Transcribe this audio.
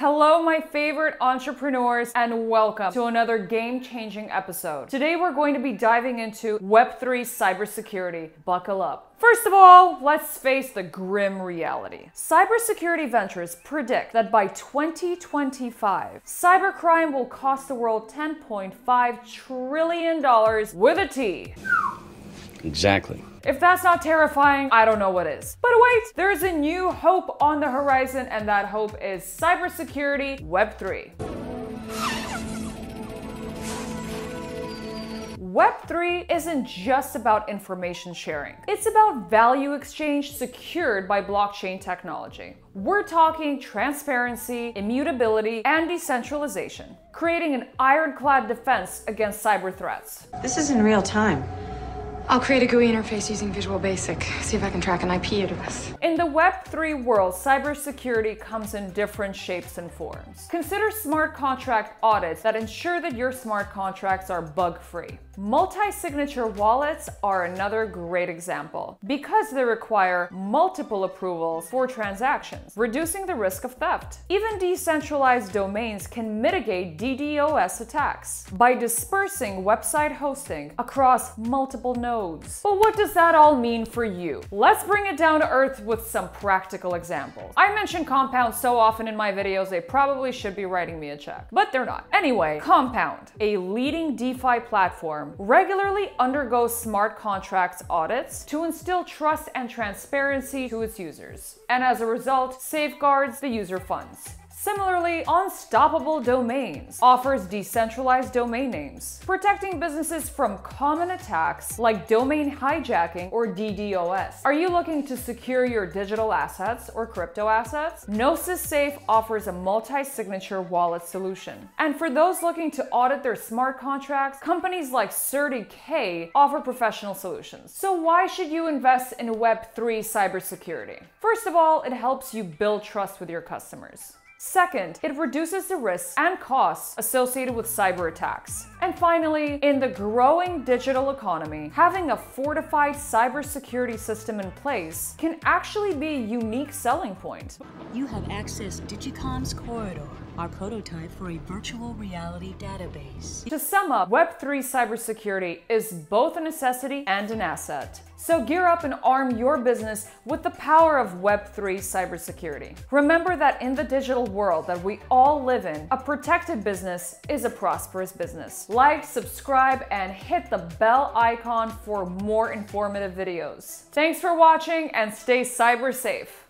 Hello, my favorite entrepreneurs, and welcome to another game changing episode. Today, we're going to be diving into Web3 cybersecurity. Buckle up. First of all, let's face the grim reality. Cybersecurity ventures predict that by 2025, cybercrime will cost the world $10.5 trillion with a T. Exactly. If that's not terrifying, I don't know what is. But wait, there's a new hope on the horizon, and that hope is cybersecurity Web3. Web3 isn't just about information sharing. It's about value exchange secured by blockchain technology. We're talking transparency, immutability, and decentralization, creating an ironclad defense against cyber threats. This is in real time. I'll create a GUI interface using Visual Basic, see if I can track an IP address. In the Web3 world, cybersecurity comes in different shapes and forms. Consider smart contract audits that ensure that your smart contracts are bug-free. Multi-signature wallets are another great example because they require multiple approvals for transactions, reducing the risk of theft. Even decentralized domains can mitigate DDoS attacks by dispersing website hosting across multiple nodes. But what does that all mean for you? Let's bring it down to earth with some practical examples. I mention Compound so often in my videos, they probably should be writing me a check, but they're not. Anyway, Compound, a leading DeFi platform regularly undergoes smart contracts audits to instill trust and transparency to its users, and as a result, safeguards the user funds. Similarly, Unstoppable Domains offers decentralized domain names, protecting businesses from common attacks like domain hijacking or DDoS. Are you looking to secure your digital assets or crypto assets? Gnosis Safe offers a multi-signature wallet solution. And for those looking to audit their smart contracts, companies like CertiK offer professional solutions. So why should you invest in Web3 cybersecurity? First of all, it helps you build trust with your customers. Second, it reduces the risks and costs associated with cyber attacks. And finally, in the growing digital economy, having a fortified cybersecurity system in place can actually be a unique selling point. You have accessed Digicon's Corridor, our prototype for a virtual reality database. To sum up, Web3 cybersecurity is both a necessity and an asset. So gear up and arm your business with the power of Web3 cybersecurity. Remember that in the digital world that we all live in, a protected business is a prosperous business. Like, subscribe, and hit the bell icon for more informative videos. Thanks for watching and stay cyber safe.